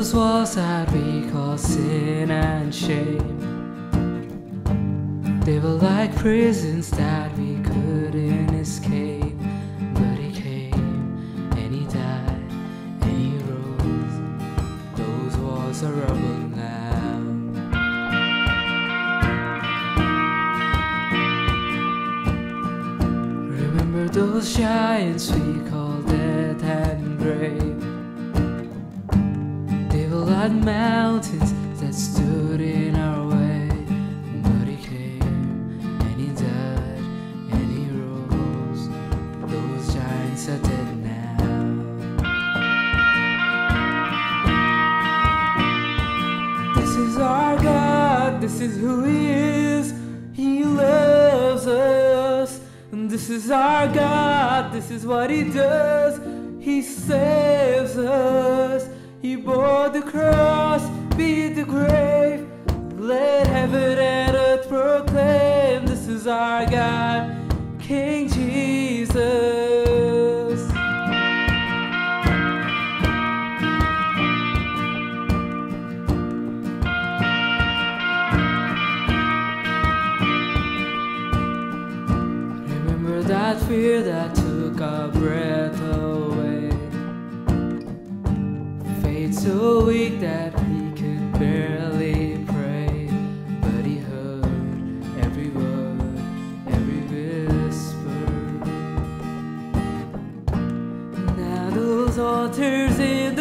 those walls that we call sin and shame. They were like prisons that we couldn't escape. But he came and he died and he rose. Those walls are rubble now. Remember those giants we called Mountains that stood in our way. But he came and he died and he rose. Those giants are dead now. This is our God, this is who He is. He loves us. And this is our God, this is what He does. He saves us. The cross, beat the grave. Let heaven and earth proclaim this is our God, King Jesus. Remember that fear that took our breath away. So weak that he could barely pray. But he heard every word, every whisper. Now those altars in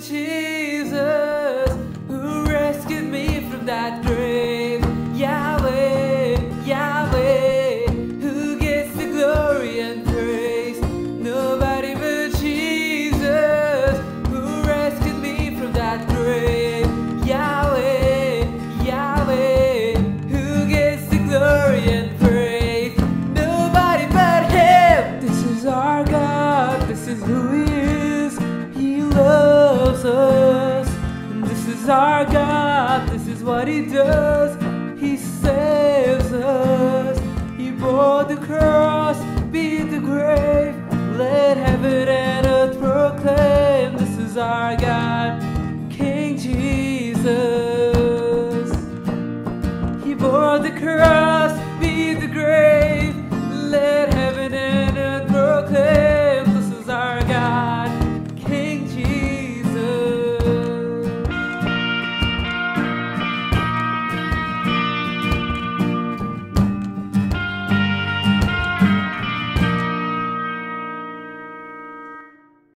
Jesus. Who rescued me from that grave? Yahweh, Yahweh. Who gets the glory and praise? Nobody but Jesus. Who rescued me from that grave? is our God, this is what He does. He saves us. He bore the cross, beat the grave. Let heaven and earth proclaim this is our God, King Jesus. He bore the cross.